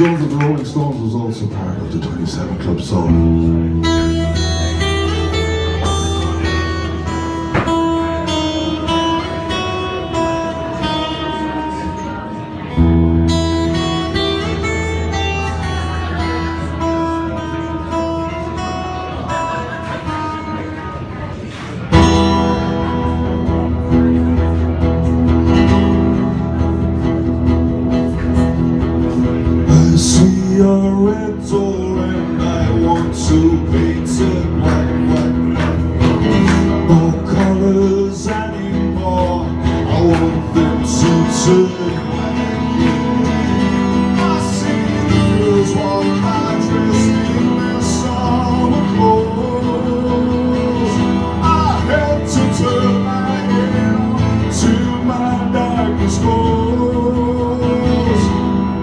Jones of the Rolling Stones was also part of the 27 Club Soul. Red door and I want to paint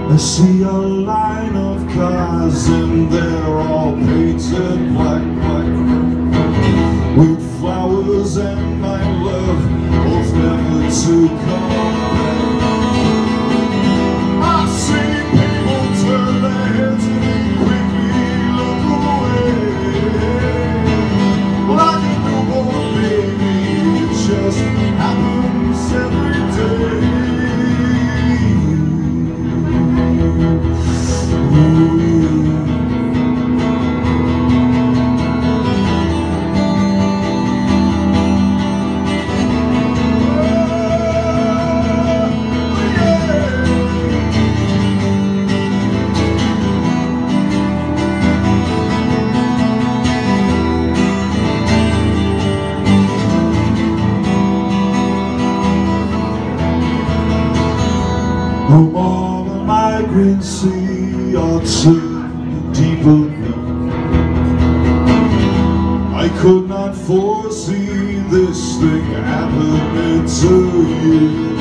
I see a line of cars and they're all painted black, black. With flowers and my love both never to come No more the migrant sea or two deeper blue. I could not foresee this thing happening to you.